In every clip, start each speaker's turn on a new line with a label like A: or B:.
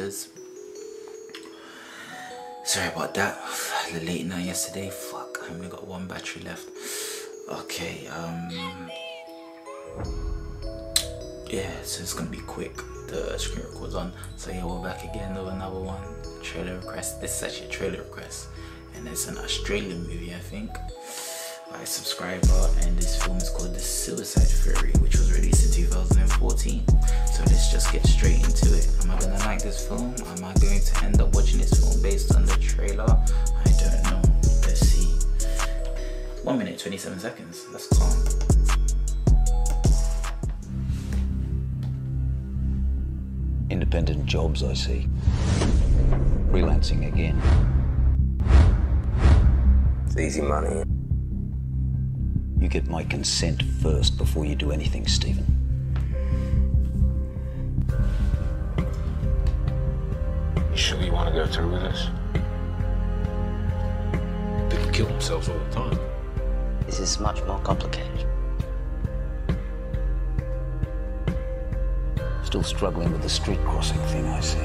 A: sisters. Sorry about that. The late night yesterday. Fuck, I only got one battery left. Okay, um. Yeah, so it's gonna be quick. The screen record's on. So yeah, we're back again with another one. Trailer request. This is actually a trailer request. And it's an Australian movie, I think by subscriber and this film is called The Suicide Theory which was released in 2014 so let's just get straight into it. Am I gonna like this film? Am I going to end up watching this film based on the trailer? I don't know. Let's see. 1 minute 27 seconds. That's calm.
B: Independent jobs I see. Freelancing again.
C: It's easy money.
B: You get my consent first before you do anything, Stephen.
C: You sure you want to go through with this? People kill themselves all the time.
D: This is much more complicated.
B: Still struggling with the street crossing thing, I see.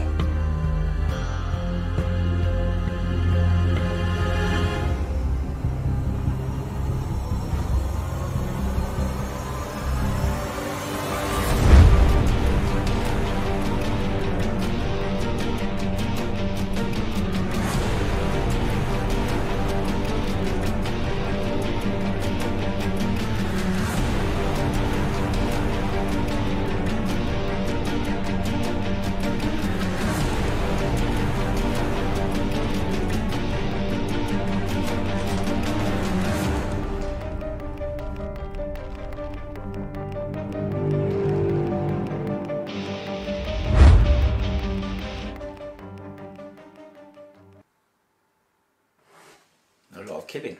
A: A lot of killing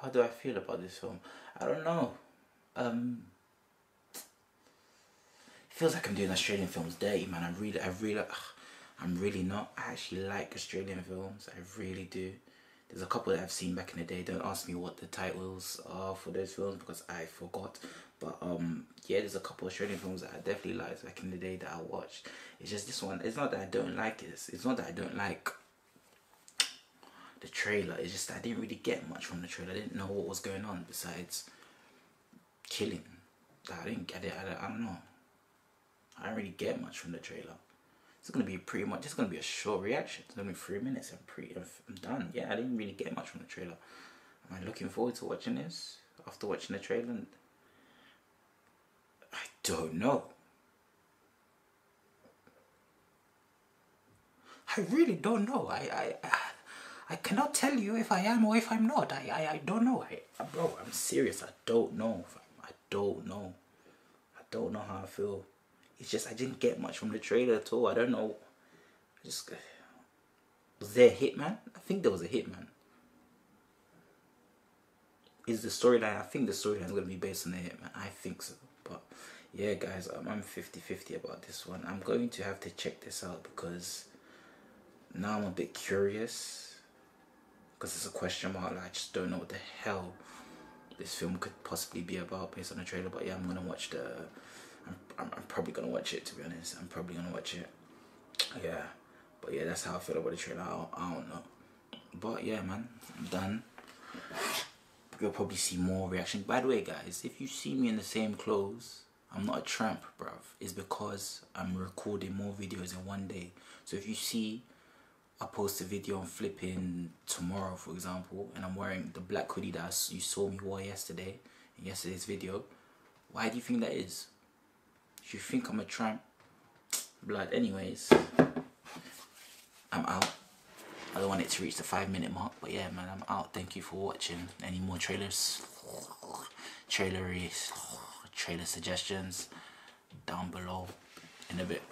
A: how do I feel about this film? I don't know. Um it feels like I'm doing Australian films dirty man. I really I really ugh, I'm really not. I actually like Australian films. I really do there's a couple that I've seen back in the day. Don't ask me what the titles are for those films because I forgot. But um yeah there's a couple of Australian films that I definitely liked back in the day that I watched. It's just this one. It's not that I don't like it's, it's not that I don't like the trailer. It's just I didn't really get much from the trailer. I didn't know what was going on besides killing. I didn't get it. I don't, I don't know. I didn't really get much from the trailer it's gonna be pretty much it's gonna be a short reaction. It's be three minutes I'm pretty I'm done. Yeah I didn't really get much from the trailer. Am I looking forward to watching this. After watching the trailer and I don't know. I really don't know. I I I cannot tell you if I am or if I'm not. I I, I don't know. I bro I'm serious. I don't know. I don't know. I don't know how I feel it's just I didn't get much from the trailer at all. I don't know. Just was there a hitman? I think there was a hitman. Is the storyline? I think the storyline is gonna be based on the hitman. I think so. But yeah, guys, I'm, I'm 50-50 about this one. I'm going to have to check this out because now I'm a bit curious because it's a question mark. Like, I just don't know what the hell this film could possibly be about based on the trailer. But yeah, I'm gonna watch the I'm, I'm, probably gonna watch it to be honest. I'm probably gonna watch it. Yeah, but yeah, that's how I feel about the trailer. I don't, I don't know, but yeah, man, I'm done. You'll probably see more reaction. By the way, guys, if you see me in the same clothes, I'm not a tramp, bruv. It's because I'm recording more videos in one day. So if you see I post a video on flipping tomorrow, for example, and I'm wearing the black hoodie that you saw me wear yesterday in yesterday's video, why do you think that is? You think I'm a tramp, blood. Anyways, I'm out. I don't want it to reach the five minute mark, but yeah, man, I'm out. Thank you for watching. Any more trailers, traileries, trailer suggestions down below in a bit.